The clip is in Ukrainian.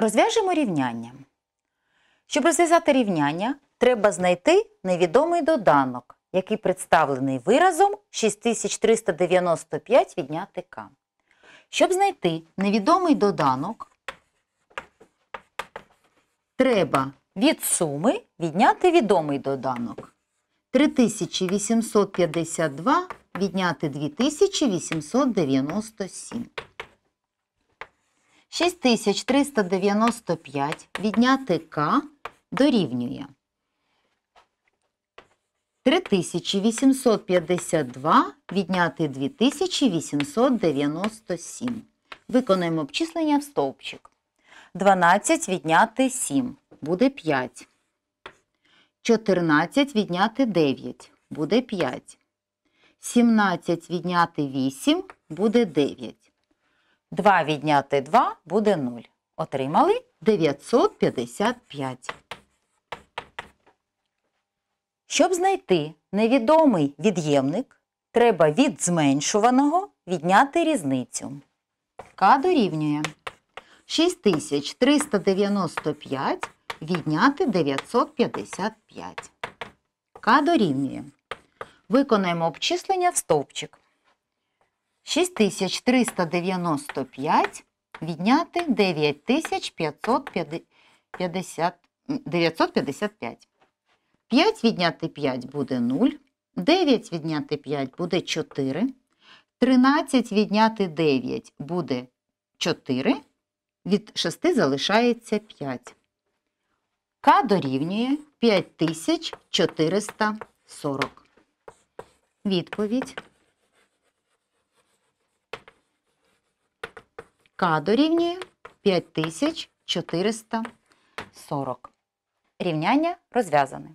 Розв'яжемо рівняння. Щоб розв'язати рівняння, треба знайти невідомий доданок, який представлений виразом 6395 відняти k. Щоб знайти невідомий доданок, треба від суми відняти відомий доданок. 3852 відняти 2897. 6395 відняти К дорівнює 3852 відняти 2897. Виконаємо обчислення в стовпчик. 12 відняти 7 буде 5. 14 відняти 9 буде 5. 17 відняти 8 буде 9. 2 відняти 2 буде 0. Отримали 955. Щоб знайти невідомий від'ємник, треба від зменшуваного відняти різницю. К дорівнює 6395 відняти 955. К дорівнює. Виконаємо обчислення в стовпчик. 6395 відняти 9550 955. 5 відняти 5 буде 0. 9 відняти 5 буде 4. 13 відняти 9 буде 4. Від 6 залишається 5. К дорівнює 5440. Відповідь. К дорівнює 5440. Рівняння розв'язане.